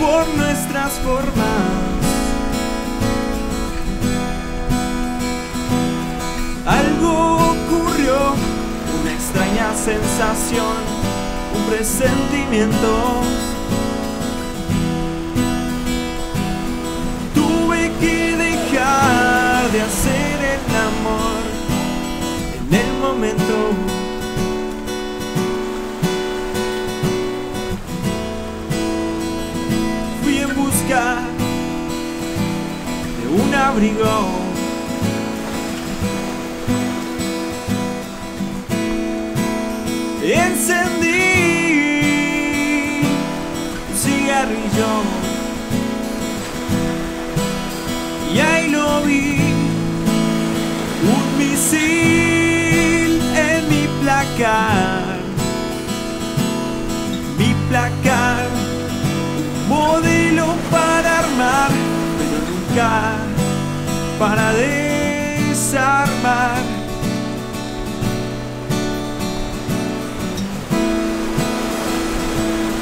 por nuestras formas. Algo ocurrió, una extraña sensación, un presentimiento. Tuve que dejar de hacer el amor en el momento. De un abrigo. Encendí un cigarrillo y ahí lo vi, un misil en mi placar, mi placar, para desarmar.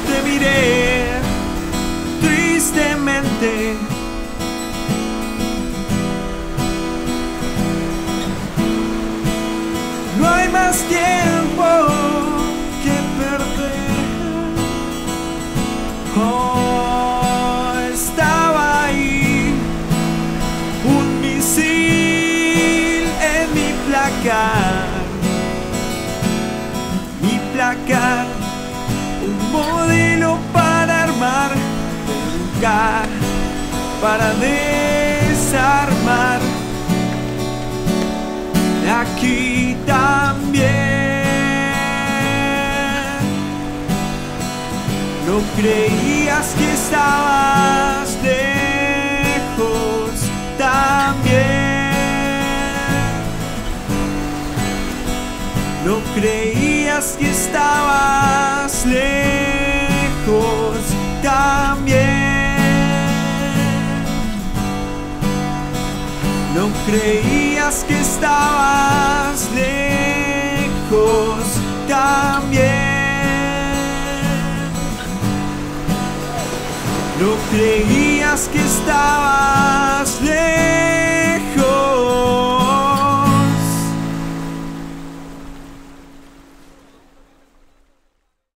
te miré tristemente. No hay más tiempo placar. Mi placar un modelo para armar, nunca para desarmar. Aquí también no creías que estabas lejos también. Creías que estabas lejos también. No creías que estabas lejos también. No creías que estabas lejos.